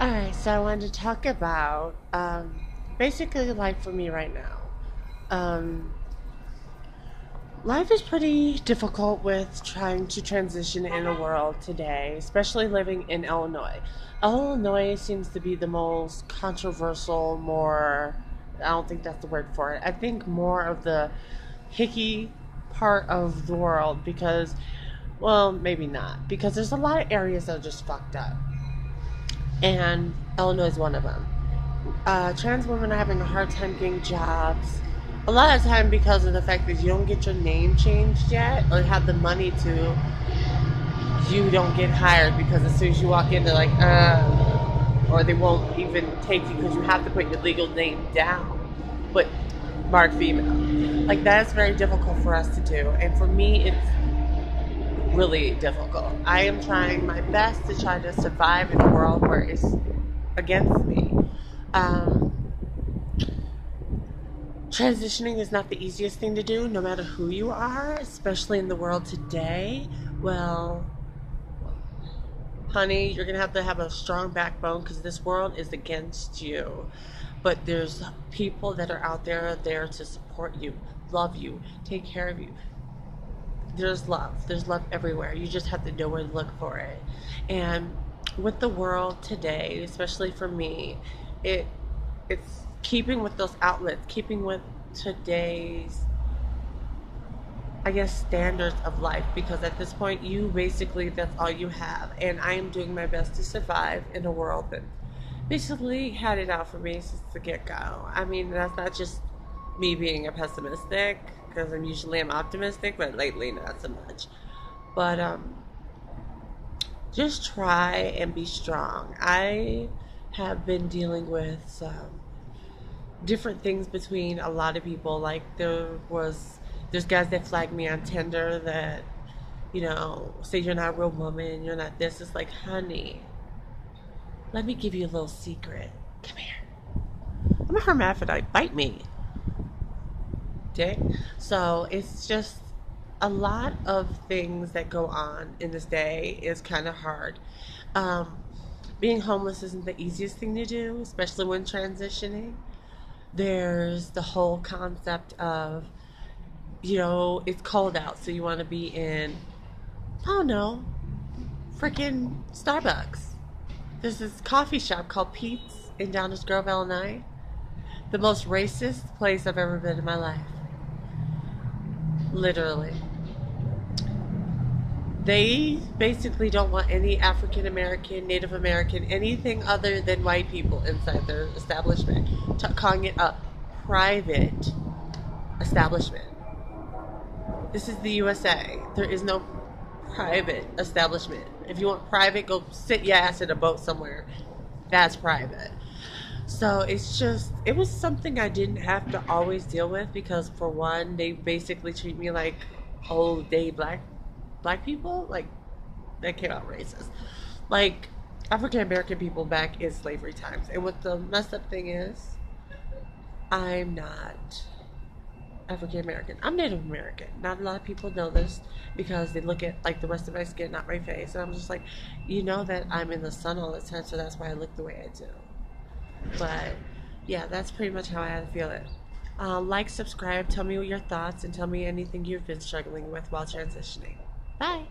Alright, so I wanted to talk about um, basically life for me right now. Um, life is pretty difficult with trying to transition in a world today, especially living in Illinois. Illinois seems to be the most controversial, more, I don't think that's the word for it. I think more of the hicky part of the world because, well, maybe not, because there's a lot of areas that are just fucked up and Illinois is one of them. Uh, trans women are having a hard time getting jobs. A lot of time because of the fact that you don't get your name changed yet or have the money to, you don't get hired because as soon as you walk in, they're like, uh, or they won't even take you because you have to put your legal name down. But mark female. Like that's very difficult for us to do. And for me, it's really difficult. I am trying my best to try to survive in a world where it's against me. Um, transitioning is not the easiest thing to do, no matter who you are, especially in the world today. Well, honey, you're gonna have to have a strong backbone because this world is against you. But there's people that are out there there to support you, love you, take care of you, there's love. There's love everywhere. You just have to know where to look for it. And with the world today, especially for me, it it's keeping with those outlets, keeping with today's I guess standards of life because at this point you basically that's all you have and I am doing my best to survive in a world that basically had it out for me since the get-go. I mean that's not just me being a pessimistic because I'm usually I'm optimistic, but lately not so much. But um, just try and be strong. I have been dealing with some different things between a lot of people. Like there was there's guys that flag me on Tinder that you know say you're not a real woman, you're not this. It's like, honey, let me give you a little secret. Come here. I'm a hermaphrodite. Bite me So it's just a lot of things that go on in this day is kind of hard. Um, being homeless isn't the easiest thing to do, especially when transitioning. There's the whole concept of, you know, it's cold out, so you want to be in, don't know, freaking Starbucks. There's this coffee shop called Pete's in Downers Grove, Illinois. The most racist place I've ever been in my life. Literally. They basically don't want any African American, Native American, anything other than white people inside their establishment, calling it a private establishment. This is the USA. There is no private establishment. If you want private, go sit your ass in a boat somewhere. That's private. So it's just, it was something I didn't have to always deal with because, for one, they basically treat me like old day black black people. Like, that came out racist. Like, African American people back in slavery times. And what the messed up thing is, I'm not African American. I'm Native American. Not a lot of people know this because they look at like the rest of my skin, not my face. And I'm just like, you know that I'm in the sun all the time, so that's why I look the way I do. But yeah, that's pretty much how I had to feel it. Uh, like, subscribe, tell me your thoughts, and tell me anything you've been struggling with while transitioning. Bye.